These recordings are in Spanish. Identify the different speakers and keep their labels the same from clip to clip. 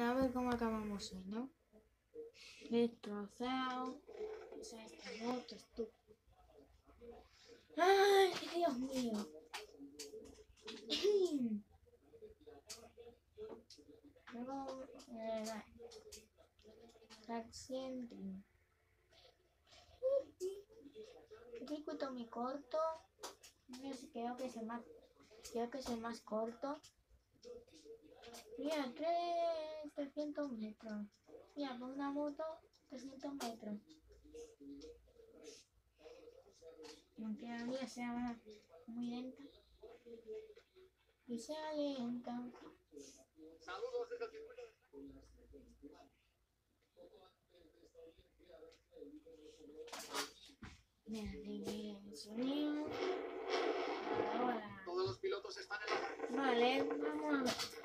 Speaker 1: A ver cómo acabamos hoy, ¿no? Destrozado. O sea, esta moto estúpida. ¡Ay, Dios mío! Luego, eh. Accidente. Circuito muy corto. Creo que es el más, creo que es el más corto. Mira, 3, 300 metros. Mira, con una moto, 300 metros. Aunque la mía sea muy lenta. Y sea lenta.
Speaker 2: Saludos desde el circuito. Todos los pilotos están en la
Speaker 1: Vale, vamos a ver.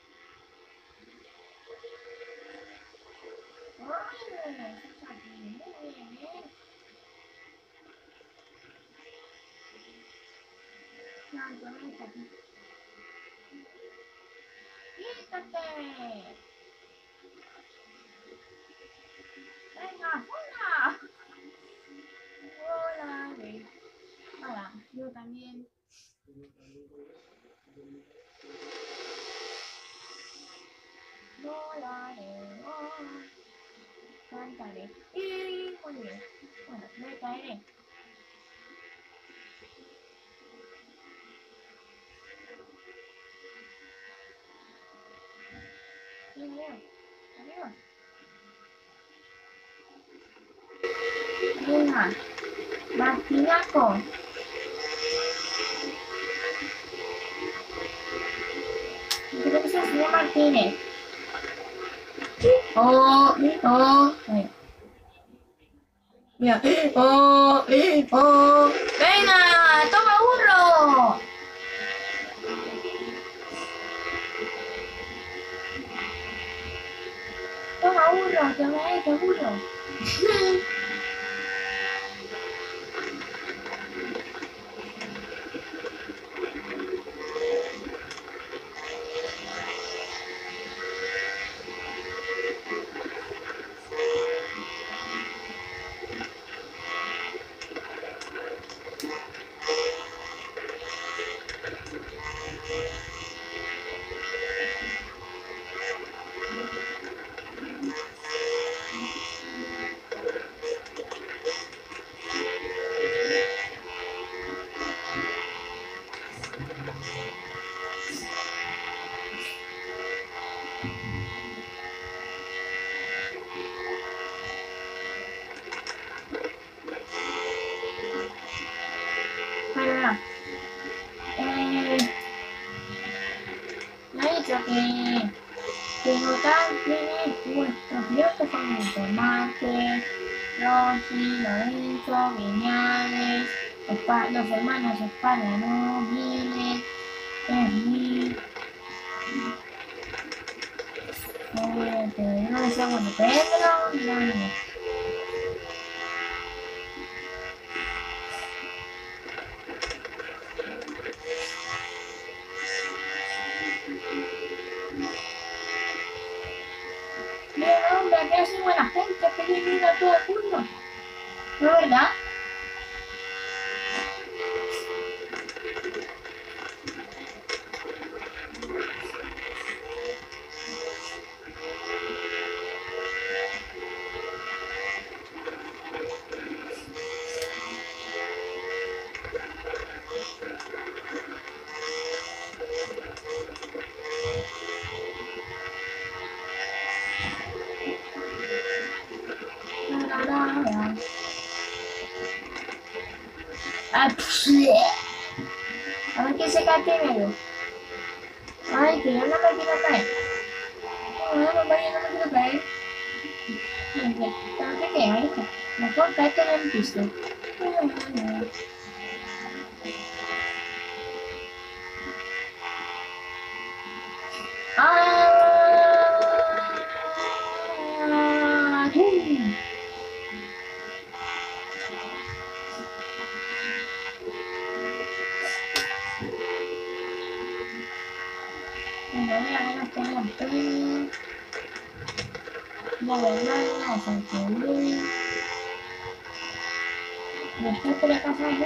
Speaker 1: ¡Quítate! ¡Venga, yo también. Cantaré y muy bien. Bueno, me caeré. Sí, adiós. Adiós. Venga, Martinaco. Creo que es el señor Martínez. Oh, oh. Mira, oh, oh, venga, toma burro. Toma burro, toma este burro. Yeah. Que, que Notal tiene vuestros pilotos favorito, Mate, Rossi, Lorenzo, Viñales, los hermanos Smith, eh, no decía bueno, Pedro. Que Ah, pff. A ver quién se quédate medio. Ay, que yo no me quiero caer. No, no, mamá, yo no me quiero caer. Pero que queda, hija. Mejor caerte en el piso. Ah, ¡Bum! Bueno, voy a ver los que no tengo. La verdad, la Santander. Después por la casa de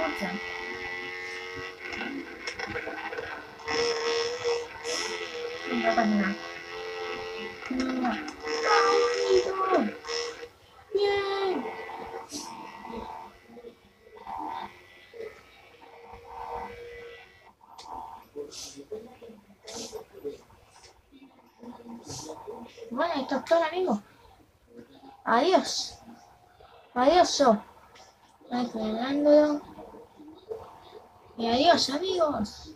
Speaker 1: Bueno, esto es todo, amigos. Adiós. Adiós, yo. Acelerándolo. Y adiós, amigos.